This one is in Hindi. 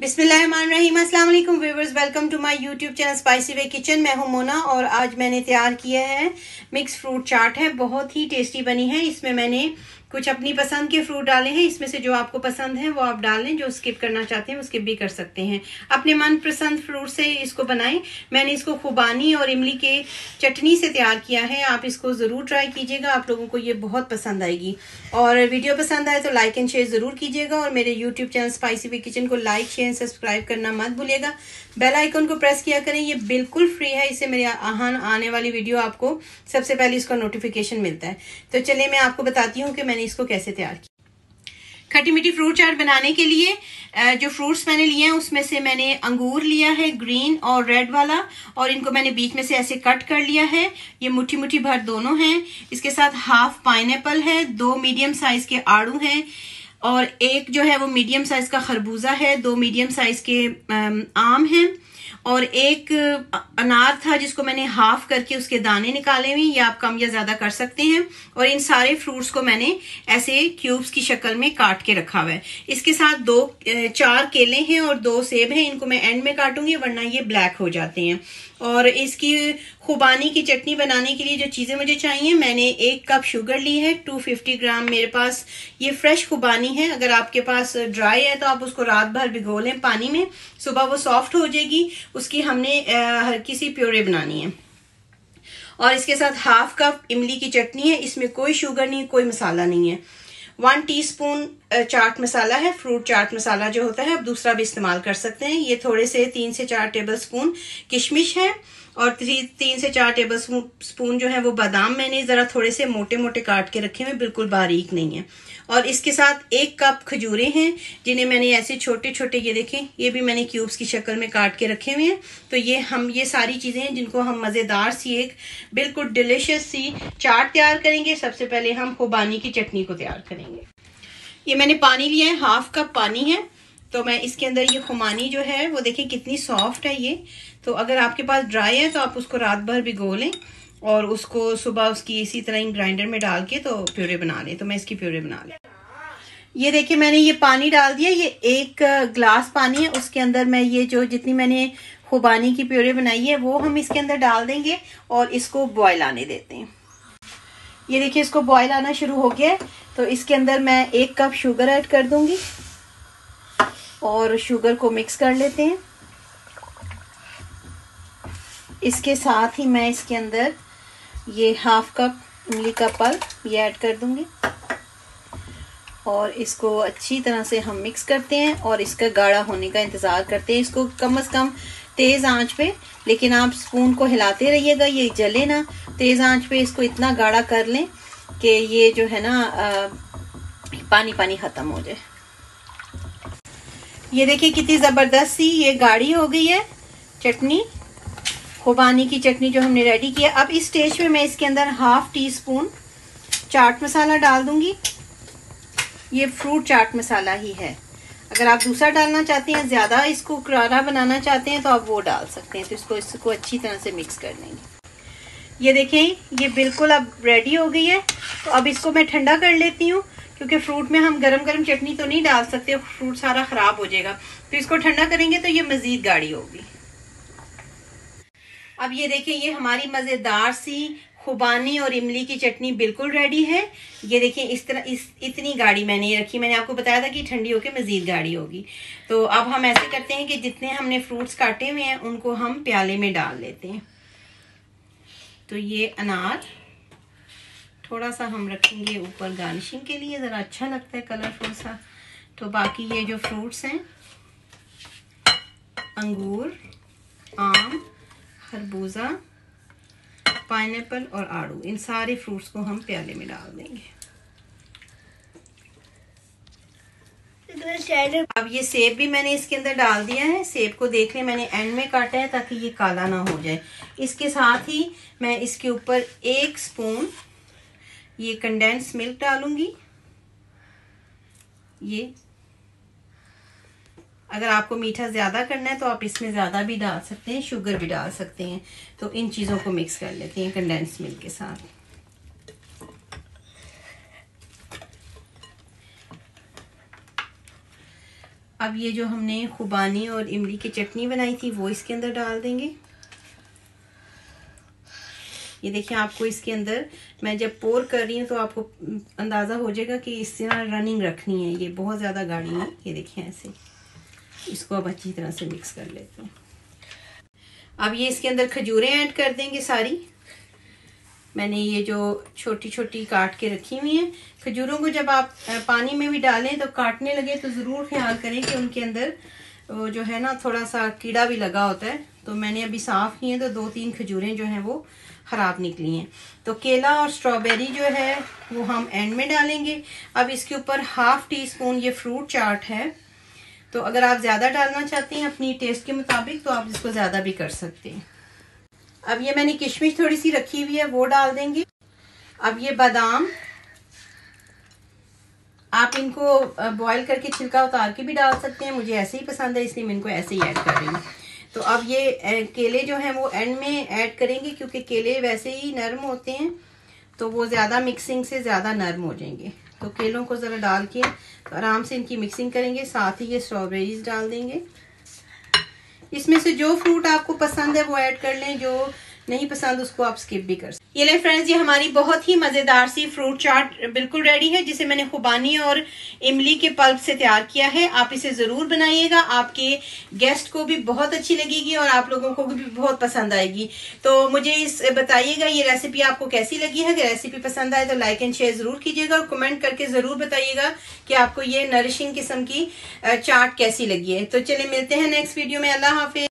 बिस्मिल्लाम viewers, welcome to my YouTube channel spicy way kitchen. मैं हूँ मोना और आज मैंने तैयार किया है मिक्स फ्रूट चाट है। बहुत ही टेस्टी बनी है। इसमें मैंने कुछ अपनी पसंद के फ्रूट डाले हैं, इसमें से जो आपको पसंद है, वो आप डाल लें, जो स्किप करना चाहते हैं, वो स्किप भी कर सकते हैं। अपने मन पसंद फ्रूट से इसको बनाएँ। मैंने इसको खुबानी और इमली के चटनी से तैयार किया है। आप इसको ज़रूर ट्राई कीजिएगा, आप लोगों को ये बहुत पसंद आएगी। और वीडियो पसंद आए तो लाइक एंड शेयर ज़रूर कीजिएगा और मेरे YouTube channel spicy way kitchen को लाइक शेयर सब्सक्राइब करना मत भूलिएगा। बेल आइकन को प्रेस किया करें, ये बिल्कुल फ्री है। इससे मेरे आने वाली वीडियो आपको सबसे पहले इसका नोटिफिकेशन मिलता है। तो चलिए मैं आपको बताती हूँ कि मैंने इसको कैसे तैयार किया? खट्टी मीठी फ्रूट चाट बनाने के लिए जो फ्रूट्स मैंने लिए हैं, उसमें से मैंने अंगूर लिया है, ग्रीन और रेड वाला, और इनको मैंने बीच में से ऐसे कट कर लिया है। ये मुट्ठी मुट्ठी भर दोनों हैं। इसके साथ हाफ़ पाइन है, दो मीडियम साइज़ के आड़ू हैं, और एक जो है वो मीडियम साइज़ का खरबूजा है, दो मीडियम साइज़ के आम हैं। और एक अनार था जिसको मैंने हाफ़ करके उसके दाने निकाले हुए, ये आप कम या ज़्यादा कर सकते हैं। और इन सारे फ्रूट्स को मैंने ऐसे क्यूब्स की शक्ल में काट के रखा हुआ है। इसके साथ दो चार केले हैं और दो सेब हैं, इनको मैं एंड में काटूँगी, वरना ये ब्लैक हो जाते हैं। और इसकी खुबानी की चटनी बनाने के लिए जो चीज़ें मुझे चाहिए, मैंने एक कप शुगर ली है 250 ग्राम मेरे पास ये फ्रेश खुबानी है। अगर आपके पास ड्राई है तो आप उसको रात भर भिगो लें पानी में, सुबह वो सॉफ्ट हो जाएगी। उसकी हमने हल्की सी प्योरे बनानी है। और इसके साथ हाफ़ कप इमली की चटनी है, इसमें कोई शुगर नहीं, कोई मसाला नहीं है। वन टीस्पून चाट मसाला है, फ्रूट चाट मसाला जो होता है, आप दूसरा भी इस्तेमाल कर सकते हैं। ये थोड़े से तीन से चार टेबल स्पून किशमिश है और थ्री तीन से चार टेबल स्पून जो है वो बादाम मैंने जरा थोड़े से मोटे मोटे काट के रखे हुए बिल्कुल बारीक नहीं है। और इसके साथ एक कप खजूरे हैं, जिन्हें मैंने ऐसे छोटे छोटे ये देखें, ये भी मैंने क्यूब्स की शक्ल में काट के रखे हुए हैं। तो ये हम, ये सारी चीज़ें हैं जिनको हम मज़ेदार सी एक बिल्कुल डिलिशियस सी चाट तैयार करेंगे। सबसे पहले हम खुबानी की चटनी को तैयार करेंगे। ये मैंने पानी लिया है, हाफ़ कप पानी है। तो मैं इसके अंदर ये खुमानी जो है, वो देखिए कितनी सॉफ्ट है ये। तो अगर आपके पास ड्राई है तो आप उसको रात भर भिगो लें और उसको सुबह उसकी इसी तरह ही ग्राइंडर में डाल के तो प्योरे बना लें। तो मैं इसकी प्योरे बना लें। ये देखिए मैंने ये पानी डाल दिया। ये एक ग्लास पानी है। उसके अंदर मैं ये जो जितनी मैंने खुबानी की प्योरे बनाई है, वो हम इसके अंदर डाल देंगे और इसको बॉयल आने देते हैं। ये देखिए इसको बॉयल आना शुरू हो गया है। तो इसके अंदर मैं एक कप शुगर ऐड कर दूँगी। और शुगर को मिक्स कर लेते हैं। इसके साथ ही मैं इसके अंदर ये हाफ़ कप इमली का पल्प ये ऐड कर दूँगी। और इसको अच्छी तरह से हम मिक्स करते हैं और इसका गाढ़ा होने का इंतज़ार करते हैं। इसको कम से कम तेज़ आँच पे लेकिन आप स्पून को हिलाते रहिएगा ये जले ना। तेज़ आँच पे इसको इतना गाढ़ा कर लें कि ये जो है ना आ, पानी पानी ख़त्म हो जाए। ये देखिए कितनी ज़बरदस्त सी ये गाढ़ी हो गई है, चटनी। खुबानी की चटनी जो हमने रेडी किया अब इस स्टेज पे मैं इसके अंदर half teaspoon chaat masala डाल दूँगी। ये फ्रूट चाट मसाला ही है। अगर आप दूसरा डालना चाहते हैं, ज़्यादा इसको करारा बनाना चाहते हैं तो आप वो डाल सकते हैं। तो इसको इसको अच्छी तरह से मिक्स कर लेंगे। ये देखें, ये बिल्कुल अब रेडी हो गई है। तो अब इसको मैं ठंडा कर लेती हूँ। क्योंकि फ्रूट में हम गरम गरम चटनी तो नहीं डाल सकते फ्रूट सारा ख़राब हो जाएगा। तो इसको ठंडा करेंगे तो ये मज़ीद गाढ़ी होगी। अब ये देखिए ये हमारी मज़ेदार सी खुबानी और इमली की चटनी बिल्कुल रेडी है। ये देखिए इस तरह, इस, इतनी गाढ़ी मैंने ये रखी। मैंने आपको बताया था कि ठंडी होकर मज़ीद गाढ़ी होगी। तो अब हम ऐसे करते हैं कि जितने हमने फ्रूट्स काटे हुए हैं, उनको हम प्याले में डाल लेते हैं। तो ये अनार थोड़ा सा हम रखेंगे ऊपर गार्निशिंग के लिए ज़रा अच्छा लगता है कलरफुल सा तो बाकी ये जो फ्रूट्स हैं अंगूर आम खरबूजा पाइनएप्पल और आड़ू इन सारे फ्रूट्स को हम प्याले में डाल देंगे। अब ये सेब भी मैंने इसके अंदर डाल दिया है। सेब को देख लें मैंने एंड में काटा है ताकि ये काला ना हो जाए। इसके साथ ही मैं इसके ऊपर एक स्पून ये कंडेंस मिल्क डालूँगी। ये। अगर आपको मीठा ज़्यादा करना है तो आप इसमें ज़्यादा भी डाल सकते हैं शुगर भी डाल सकते हैं। तो इन चीज़ों को मिक्स कर लेते हैं कंडेंस मिल्क के साथ। अब ये जो हमने खुबानी और इमली की चटनी बनाई थी, वो इसके अंदर डाल देंगे। ये देखिए, आपको इसके अंदर मैं जब पोर कर रही हूँ तो आपको अंदाज़ा हो जाएगा कि इस तरह रनिंग रखनी है। ये बहुत ज़्यादा गाढ़ी है ये देखिए ऐसे। इसको अब अच्छी तरह से मिक्स कर लेते हैं। अब ये इसके अंदर खजूरें ऐड कर देंगे सारी। मैंने ये जो छोटी छोटी काट के रखी हुई हैं, खजूरों को जब आप पानी में भी डालें तो काटने लगे तो ज़रूर ख्याल करें कि उनके अंदर वो जो है ना, थोड़ा सा कीड़ा भी लगा होता है। तो मैंने अभी साफ़ किए तो दो तीन खजूरें जो हैं वो ख़राब निकली हैं। तो केला और स्ट्रॉबेरी जो है, वो हम एंड में डालेंगे। अब इसके ऊपर हाफ़ टी स्पून ये फ्रूट चाट है। तो अगर आप ज़्यादा डालना चाहते हैं अपनी टेस्ट के मुताबिक तो आप इसको ज़्यादा भी कर सकते हैं। अब ये मैंने किशमिश थोड़ी सी रखी हुई है, वो डाल देंगे। अब ये बादाम, आप इनको बॉईल करके छिलका उतार के भी डाल सकते हैं। मुझे ऐसे ही पसंद है, इसलिए मैं इनको ऐसे ही ऐड कर रही हूँ। तो अब ये केले जो हैं वो एंड में ऐड करेंगे क्योंकि केले वैसे ही नरम होते हैं तो वो ज़्यादा मिक्सिंग से ज़्यादा नरम हो जाएँगे। तो केलों को ज़रा डाल के तो आराम से इनकी मिक्सिंग करेंगे, साथ ही ये स्ट्रॉबेरीज डाल देंगे। इसमें से जो फ्रूट आपको पसंद है वो ऐड कर लें, जो नहीं पसंद, उसको आप स्किप भी कर सकते। ये ले फ्रेंड्स ये हमारी बहुत ही मज़ेदार सी फ्रूट चाट बिल्कुल रेडी है, जिसे मैंने खुबानी और इमली के पल्प से तैयार किया है। आप इसे ज़रूर बनाइएगा। आपके गेस्ट को भी बहुत अच्छी लगेगी और आप लोगों को भी बहुत पसंद आएगी। तो मुझे इस, बताइएगा ये रेसिपी आपको कैसी लगी है? अगर रेसिपी पसंद आए तो लाइक एंड शेयर ज़रूर कीजिएगा और कमेंट करके ज़रूर बताइएगा कि आपको ये नरिशिंग किस्म की चाट कैसी लगी है। तो चले मिलते हैं नेक्स्ट वीडियो में। अल्लाह हाफिज।